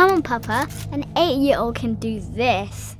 Come on, Papa, an eight year old can do this.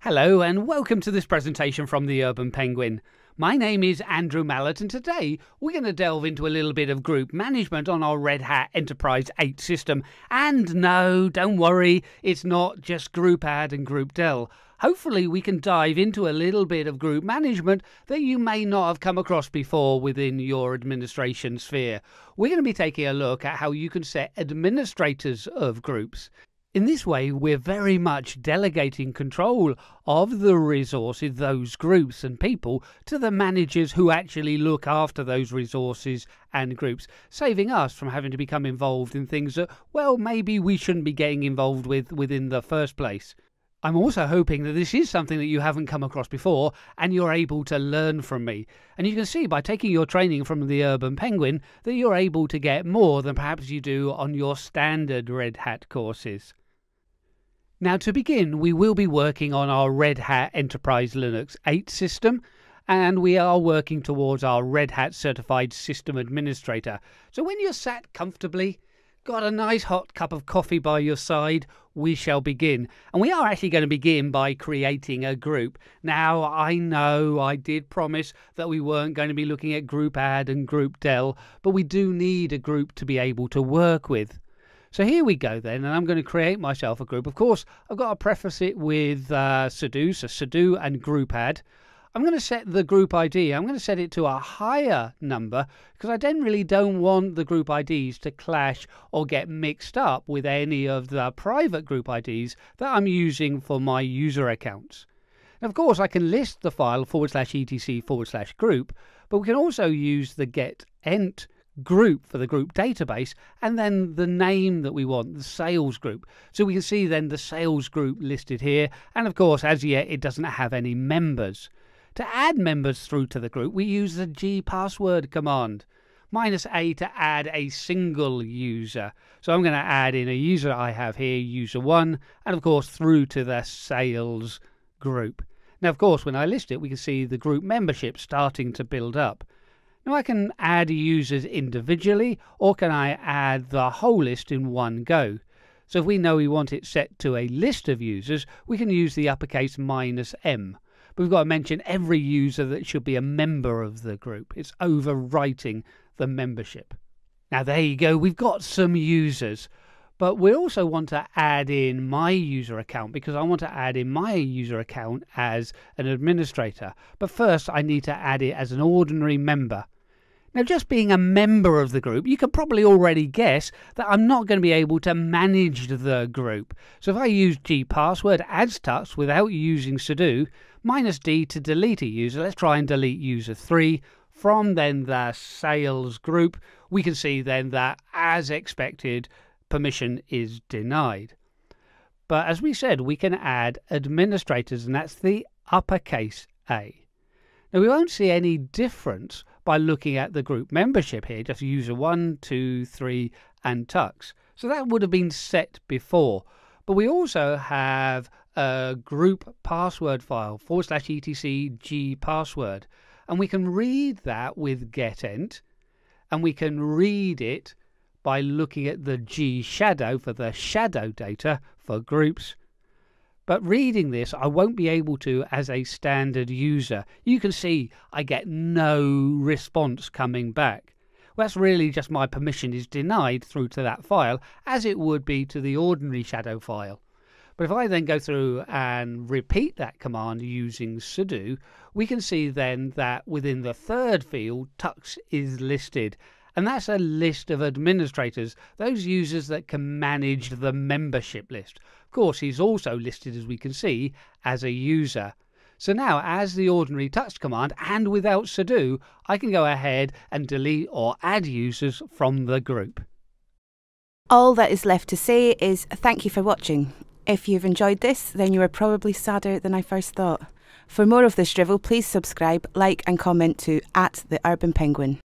Hello, and welcome to this presentation from the Urban Penguin. My name is Andrew Mallett, and today we're going to delve into a little bit of group management on our Red Hat Enterprise 8 system. And no, don't worry, it's not just GroupAdd and GroupDel. Hopefully, we can dive into a little bit of group management that you may not have come across before within your administration sphere. We're going to be taking a look at how you can set administrators of groups. In this way, we're very much delegating control of the resources, those groups and people, to the managers who actually look after those resources and groups, saving us from having to become involved in things that, well, maybe we shouldn't be getting involved with within the first place. I'm also hoping that this is something that you haven't come across before and you're able to learn from me. And you can see by taking your training from the Urban Penguin that you're able to get more than perhaps you do on your standard Red Hat courses. Now, to begin, we will be working on our Red Hat Enterprise Linux 8 system, and we are working towards our Red Hat Certified System Administrator. So, when you're sat comfortably, got a nice hot cup of coffee by your side, we shall begin. And we are actually going to begin by creating a group. Now, I know I did promise that we weren't going to be looking at GroupAdd and GroupDel, but we do need a group to be able to work with. So here we go then, and I'm going to create myself a group. Of course, I've got to preface it with uh, sudo, so sudo and group GroupAdd. I'm going to set the group ID. I'm going to set it to a higher number because I then really don't want the group IDs to clash or get mixed up with any of the private group IDs that I'm using for my user accounts. Of course, I can list the file forward slash etc forward slash group, but we can also use the get ent group for the group database and then the name that we want, the sales group. So we can see then the sales group listed here. And of course, as yet, it doesn't have any members. To add members through to the group, we use the gpasswd command. Minus A to add a single user. So I'm going to add in a user I have here, user one, and of course through to the sales group. Now, of course, when I list it, we can see the group membership starting to build up. Now I can add users individually, or can I add the whole list in one go? So if we know we want it set to a list of users, we can use the uppercase minus M. But we've got to mention every user that should be a member of the group. It's overwriting the membership. Now, there you go. We've got some users. But we also want to add in my user account because I want to add in my user account as an administrator. But first, I need to add it as an ordinary member. Now, just being a member of the group, you can probably already guess that I'm not going to be able to manage the group. So if I use gpasswd adds tux without using sudo, minus d to delete a user, let's try and delete user 3. From then the sales group, we can see then that, as expected, permission is denied. But as we said, we can add administrators, and that's the uppercase A. Now, we won't see any difference by looking at the group membership here, just user 1, 2, 3, and tux. So that would have been set before. But we also have a group password file, forward slash etc g password. And we can read that with getEnt, and we can read it by looking at the G shadow for the shadow data for groups but reading this, I won't be able to as a standard user. You can see I get no response coming back. Well, that's really just my permission is denied through to that file, as it would be to the ordinary shadow file. But if I then go through and repeat that command using sudo, we can see then that within the third field, tux is listed and that's a list of administrators, those users that can manage the membership list. Of course, he's also listed, as we can see, as a user. So now, as the ordinary touch command and without sudo, I can go ahead and delete or add users from the group. All that is left to say is thank you for watching. If you've enjoyed this, then you are probably sadder than I first thought. For more of this drivel, please subscribe, like, and comment to at the Urban Penguin.